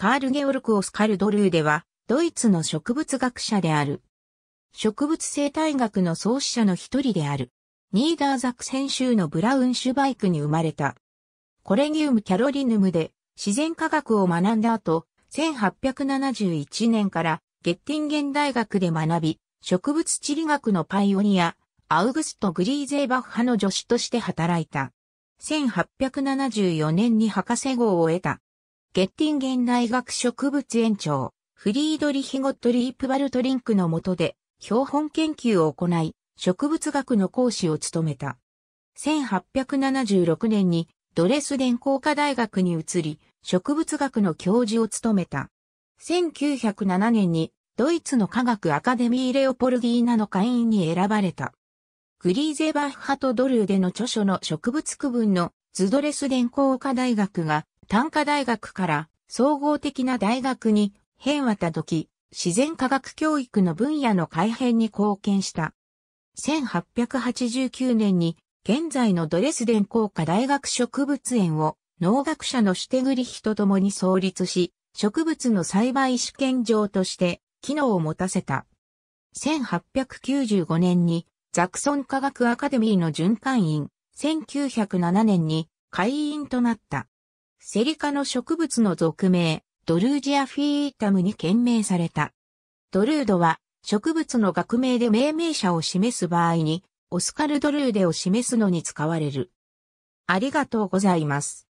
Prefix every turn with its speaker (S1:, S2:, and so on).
S1: カール・ゲオルク・オスカル・ドルーデは、ドイツの植物学者である。植物生態学の創始者の一人である。ニーダーザクセン州のブラウンシュバイクに生まれた。コレギウム・キャロリヌムで自然科学を学んだ後、1871年からゲッティンゲン大学で学び、植物地理学のパイオニア、アウグスト・グリーゼーバッハの助手として働いた。1874年に博士号を得た。ゲッティンゲン大学植物園長、フリードリヒゴットリープバルトリンクの下で、標本研究を行い、植物学の講師を務めた。1876年にドレスデン工科大学に移り、植物学の教授を務めた。1907年にドイツの科学アカデミーレオポルギーナの会員に選ばれた。グリーゼバッハとドルーでの著書の植物区分のズドレスデン工科大学が単科大学から総合的な大学に変渡時、自然科学教育の分野の改変に貢献した。1889年に現在のドレスデン工科大学植物園を農学者のシュテグリヒと共に創立し、植物の栽培試験場として機能を持たせた。1895年にザクソン科学アカデミーの循環員、1907年に会員となった。セリカの植物の俗名、ドルージアフィータムに懸命された。ドルードは植物の学名で命名者を示す場合に、オスカル・ドルーデを示すのに使われる。ありがとうございます。